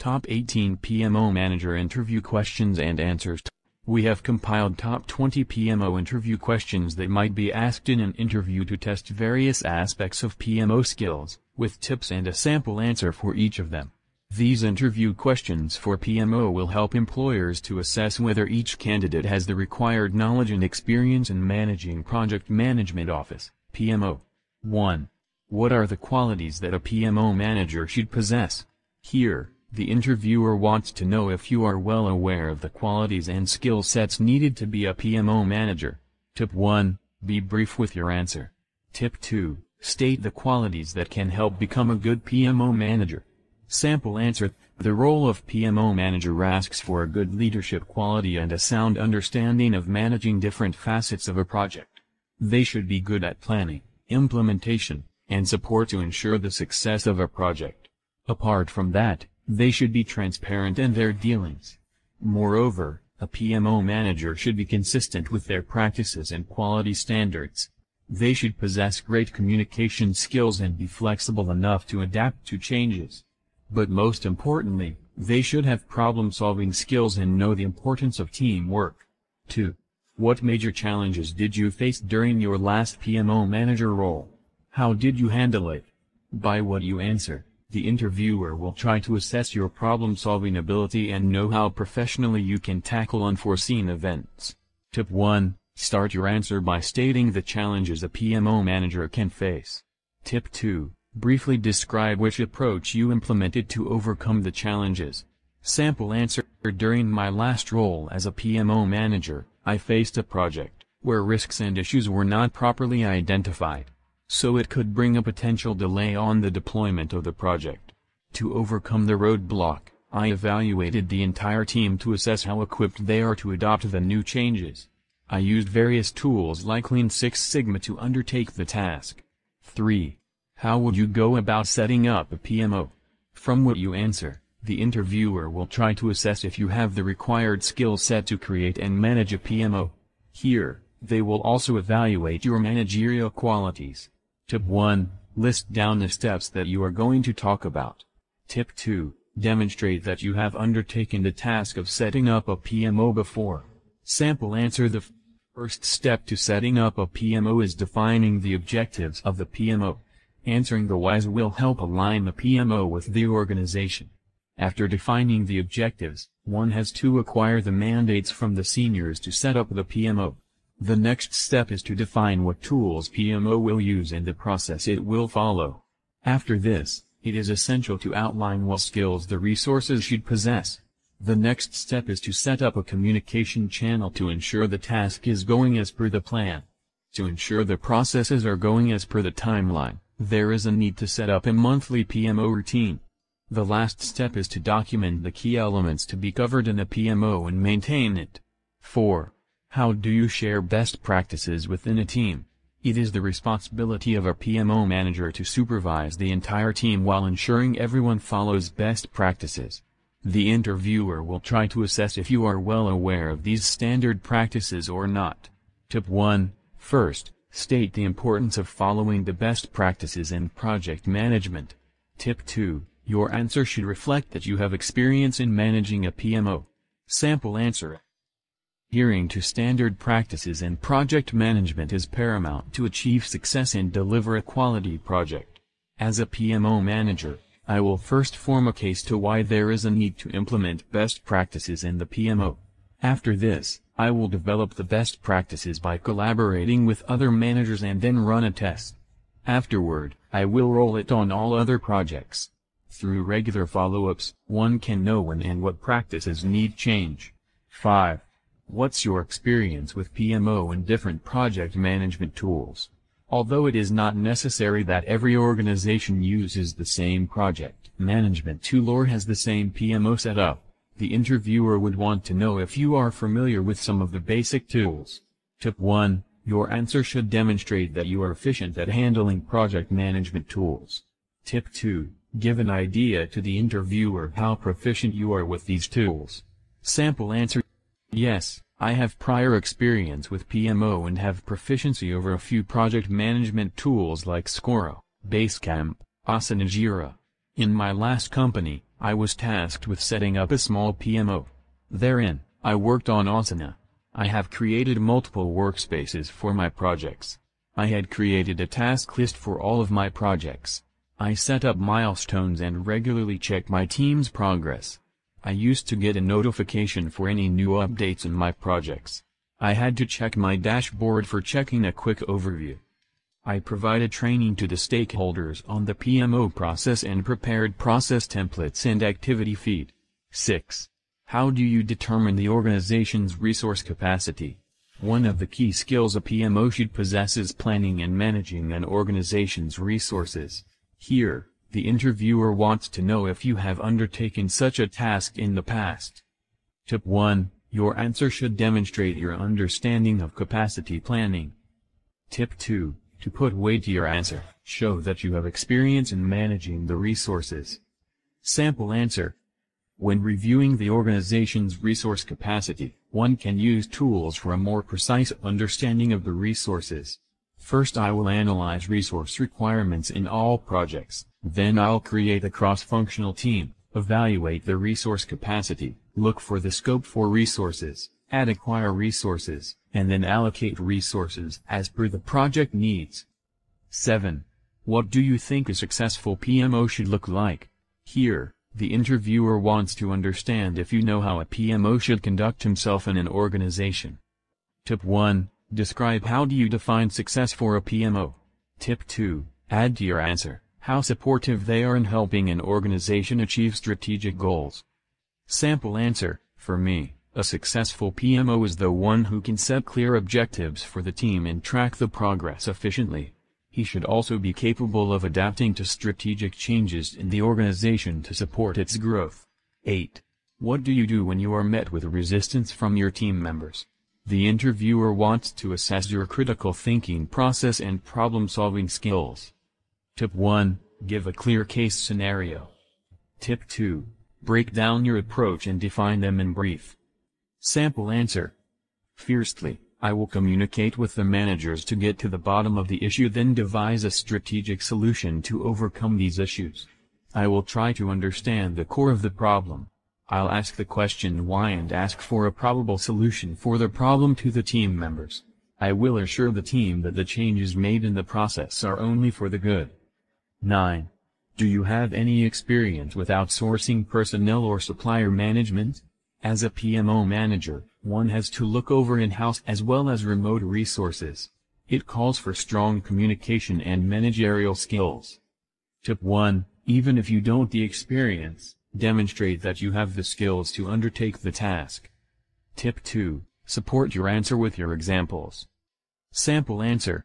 Top 18 PMO Manager Interview Questions and Answers We have compiled top 20 PMO interview questions that might be asked in an interview to test various aspects of PMO skills, with tips and a sample answer for each of them. These interview questions for PMO will help employers to assess whether each candidate has the required knowledge and experience in managing Project Management Office, PMO. 1. What are the qualities that a PMO manager should possess? Here, the interviewer wants to know if you are well aware of the qualities and skill sets needed to be a PMO manager. Tip 1. Be brief with your answer. Tip 2. State the qualities that can help become a good PMO manager. Sample answer The role of PMO manager asks for a good leadership quality and a sound understanding of managing different facets of a project. They should be good at planning, implementation, and support to ensure the success of a project. Apart from that, they should be transparent in their dealings. Moreover, a PMO manager should be consistent with their practices and quality standards. They should possess great communication skills and be flexible enough to adapt to changes. But most importantly, they should have problem-solving skills and know the importance of teamwork. 2. What major challenges did you face during your last PMO manager role? How did you handle it? By what you answer the interviewer will try to assess your problem-solving ability and know how professionally you can tackle unforeseen events. Tip 1. Start your answer by stating the challenges a PMO manager can face. Tip 2. Briefly describe which approach you implemented to overcome the challenges. Sample answer During my last role as a PMO manager, I faced a project where risks and issues were not properly identified so it could bring a potential delay on the deployment of the project. To overcome the roadblock, I evaluated the entire team to assess how equipped they are to adopt the new changes. I used various tools like Lean Six Sigma to undertake the task. 3. How would you go about setting up a PMO? From what you answer, the interviewer will try to assess if you have the required skill set to create and manage a PMO. Here, they will also evaluate your managerial qualities. Tip 1. List down the steps that you are going to talk about. Tip 2. Demonstrate that you have undertaken the task of setting up a PMO before. Sample answer The first step to setting up a PMO is defining the objectives of the PMO. Answering the whys will help align the PMO with the organization. After defining the objectives, one has to acquire the mandates from the seniors to set up the PMO. The next step is to define what tools PMO will use and the process it will follow. After this, it is essential to outline what skills the resources should possess. The next step is to set up a communication channel to ensure the task is going as per the plan. To ensure the processes are going as per the timeline, there is a need to set up a monthly PMO routine. The last step is to document the key elements to be covered in a PMO and maintain it. 4. How do you share best practices within a team? It is the responsibility of a PMO manager to supervise the entire team while ensuring everyone follows best practices. The interviewer will try to assess if you are well aware of these standard practices or not. Tip 1. First, state the importance of following the best practices in project management. Tip 2. Your answer should reflect that you have experience in managing a PMO. Sample answer Adhering to standard practices and project management is paramount to achieve success and deliver a quality project. As a PMO manager, I will first form a case to why there is a need to implement best practices in the PMO. After this, I will develop the best practices by collaborating with other managers and then run a test. Afterward, I will roll it on all other projects. Through regular follow-ups, one can know when and what practices need change. 5. What's your experience with PMO and different project management tools? Although it is not necessary that every organization uses the same project management tool or has the same PMO setup, the interviewer would want to know if you are familiar with some of the basic tools. Tip 1. Your answer should demonstrate that you are efficient at handling project management tools. Tip 2. Give an idea to the interviewer how proficient you are with these tools. Sample answer Yes, I have prior experience with PMO and have proficiency over a few project management tools like Scoro, Basecamp, Asana Jira. In my last company, I was tasked with setting up a small PMO. Therein, I worked on Asana. I have created multiple workspaces for my projects. I had created a task list for all of my projects. I set up milestones and regularly check my team's progress. I used to get a notification for any new updates in my projects. I had to check my dashboard for checking a quick overview. I provided training to the stakeholders on the PMO process and prepared process templates and activity feed. 6. How do you determine the organization's resource capacity? One of the key skills a PMO should possess is planning and managing an organization's resources. Here, the interviewer wants to know if you have undertaken such a task in the past. Tip 1. Your answer should demonstrate your understanding of capacity planning. Tip 2. To put weight to your answer, show that you have experience in managing the resources. Sample answer. When reviewing the organization's resource capacity, one can use tools for a more precise understanding of the resources. First I will analyze resource requirements in all projects, then I'll create a cross-functional team, evaluate the resource capacity, look for the scope for resources, add acquire resources, and then allocate resources as per the project needs. 7. What do you think a successful PMO should look like? Here, the interviewer wants to understand if you know how a PMO should conduct himself in an organization. Tip 1. Describe how do you define success for a PMO. Tip 2. Add to your answer, how supportive they are in helping an organization achieve strategic goals. Sample answer, for me, a successful PMO is the one who can set clear objectives for the team and track the progress efficiently. He should also be capable of adapting to strategic changes in the organization to support its growth. 8. What do you do when you are met with resistance from your team members? The interviewer wants to assess your critical thinking process and problem-solving skills. Tip 1. Give a clear case scenario. Tip 2. Break down your approach and define them in brief. Sample answer. Fiercely, I will communicate with the managers to get to the bottom of the issue then devise a strategic solution to overcome these issues. I will try to understand the core of the problem. I'll ask the question why and ask for a probable solution for the problem to the team members. I will assure the team that the changes made in the process are only for the good. 9. Do you have any experience with outsourcing personnel or supplier management? As a PMO manager, one has to look over in-house as well as remote resources. It calls for strong communication and managerial skills. Tip 1. Even if you don't the experience, demonstrate that you have the skills to undertake the task. Tip 2. Support your answer with your examples. Sample answer.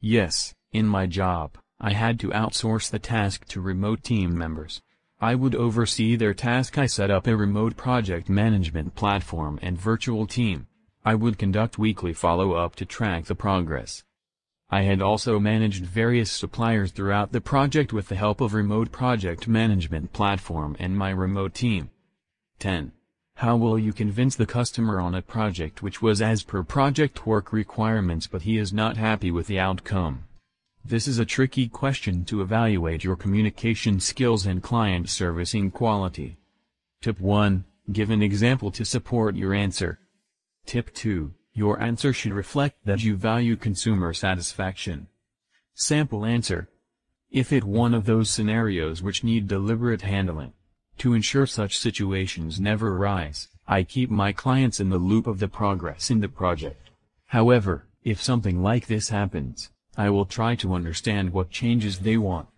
Yes, in my job, I had to outsource the task to remote team members. I would oversee their task I set up a remote project management platform and virtual team. I would conduct weekly follow-up to track the progress. I had also managed various suppliers throughout the project with the help of remote project management platform and my remote team. 10. How will you convince the customer on a project which was as per project work requirements but he is not happy with the outcome? This is a tricky question to evaluate your communication skills and client servicing quality. Tip 1. Give an example to support your answer. Tip 2. Your answer should reflect that you value consumer satisfaction. Sample answer. If it one of those scenarios which need deliberate handling. To ensure such situations never arise, I keep my clients in the loop of the progress in the project. However, if something like this happens, I will try to understand what changes they want.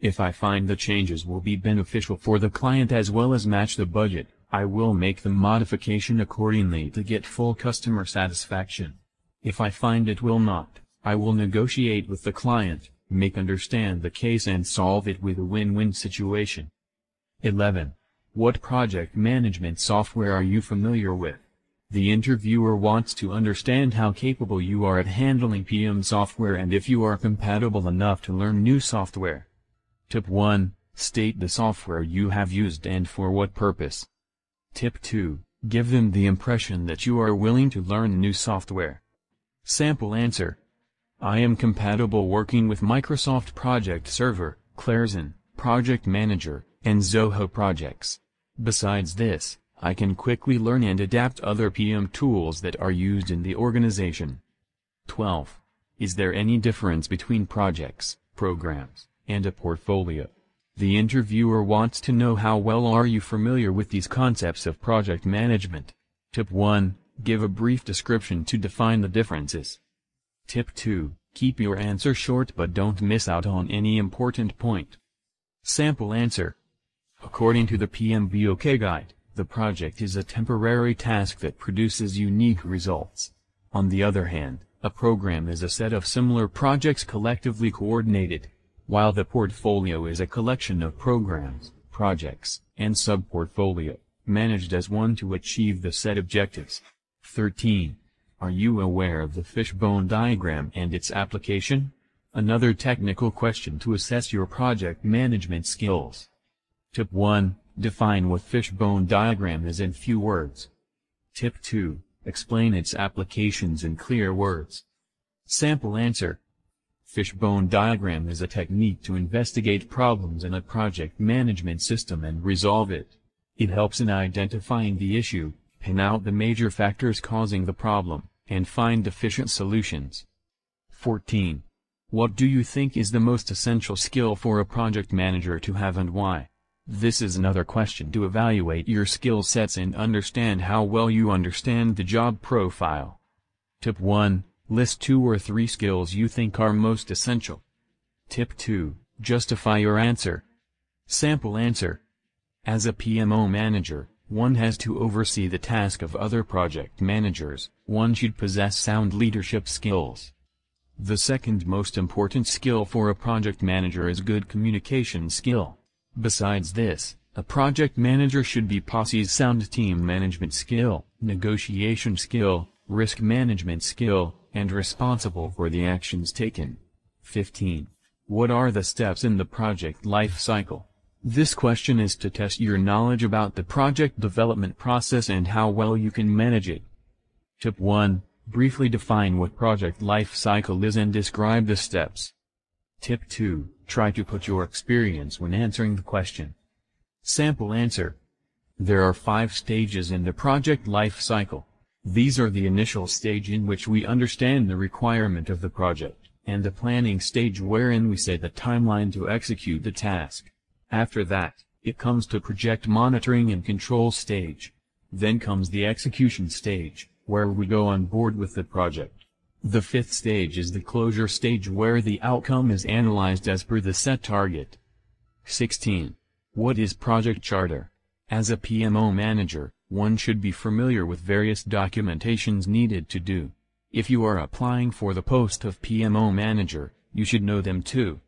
If I find the changes will be beneficial for the client as well as match the budget, I will make the modification accordingly to get full customer satisfaction. If I find it will not, I will negotiate with the client, make understand the case and solve it with a win-win situation. 11. What project management software are you familiar with? The interviewer wants to understand how capable you are at handling PM software and if you are compatible enough to learn new software. Tip 1. State the software you have used and for what purpose. Tip 2. Give them the impression that you are willing to learn new software. Sample answer. I am compatible working with Microsoft Project Server, Clarizen, Project Manager, and Zoho projects. Besides this, I can quickly learn and adapt other PM tools that are used in the organization. 12. Is there any difference between projects, programs, and a portfolio? The interviewer wants to know how well are you familiar with these concepts of project management. Tip 1. Give a brief description to define the differences. Tip 2. Keep your answer short but don't miss out on any important point. Sample answer. According to the PMBOK guide, the project is a temporary task that produces unique results. On the other hand, a program is a set of similar projects collectively coordinated, while the portfolio is a collection of programs, projects, and sub-portfolio, managed as one to achieve the set objectives. 13. Are you aware of the fishbone diagram and its application? Another technical question to assess your project management skills. Tip 1. Define what fishbone diagram is in few words. Tip 2. Explain its applications in clear words. Sample answer. Fishbone diagram is a technique to investigate problems in a project management system and resolve it. It helps in identifying the issue, pin out the major factors causing the problem, and find efficient solutions. 14. What do you think is the most essential skill for a project manager to have and why? This is another question to evaluate your skill sets and understand how well you understand the job profile. Tip 1. List two or three skills you think are most essential. Tip 2. Justify your answer. Sample answer. As a PMO manager, one has to oversee the task of other project managers, one should possess sound leadership skills. The second most important skill for a project manager is good communication skill. Besides this, a project manager should be posse's sound team management skill, negotiation skill, risk management skill, and responsible for the actions taken. 15. What are the steps in the project life cycle? This question is to test your knowledge about the project development process and how well you can manage it. Tip 1. Briefly define what project life cycle is and describe the steps. Tip 2. Try to put your experience when answering the question. Sample answer. There are five stages in the project life cycle. These are the initial stage in which we understand the requirement of the project, and the planning stage wherein we set the timeline to execute the task. After that, it comes to project monitoring and control stage. Then comes the execution stage, where we go on board with the project. The fifth stage is the closure stage where the outcome is analyzed as per the set target. 16. What is Project Charter? As a PMO manager, one should be familiar with various documentations needed to do. If you are applying for the post of PMO manager, you should know them too.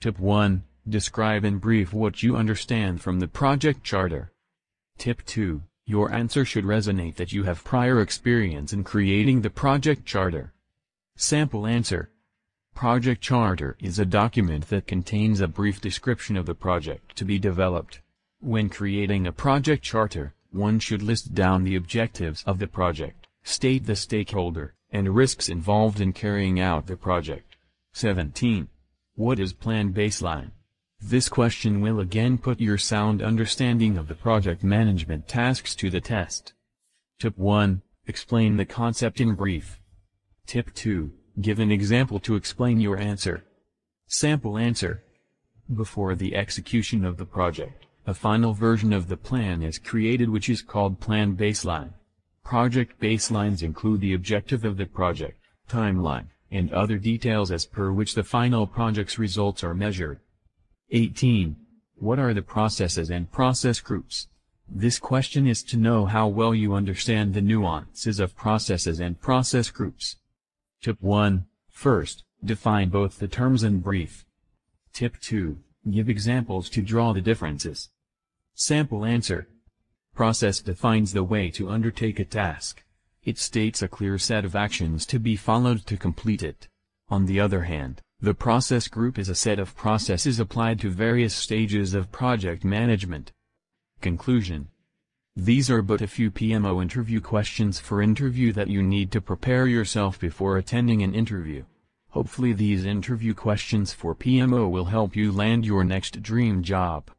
Tip 1. Describe in brief what you understand from the project charter. Tip 2. Your answer should resonate that you have prior experience in creating the project charter. Sample answer. Project Charter is a document that contains a brief description of the project to be developed. When creating a project charter, one should list down the objectives of the project, state the stakeholder, and risks involved in carrying out the project. 17. What is Plan Baseline? This question will again put your sound understanding of the project management tasks to the test. Tip 1. Explain the concept in brief. Tip 2. Give an example to explain your answer. Sample answer. Before the execution of the project, a final version of the plan is created which is called Plan Baseline. Project baselines include the objective of the project, timeline, and other details as per which the final project's results are measured. 18. What are the processes and process groups? This question is to know how well you understand the nuances of processes and process groups. Tip 1. First, define both the terms in brief. Tip 2. Give examples to draw the differences. Sample answer. Process defines the way to undertake a task. It states a clear set of actions to be followed to complete it. On the other hand, the process group is a set of processes applied to various stages of project management. Conclusion these are but a few PMO interview questions for interview that you need to prepare yourself before attending an interview. Hopefully these interview questions for PMO will help you land your next dream job.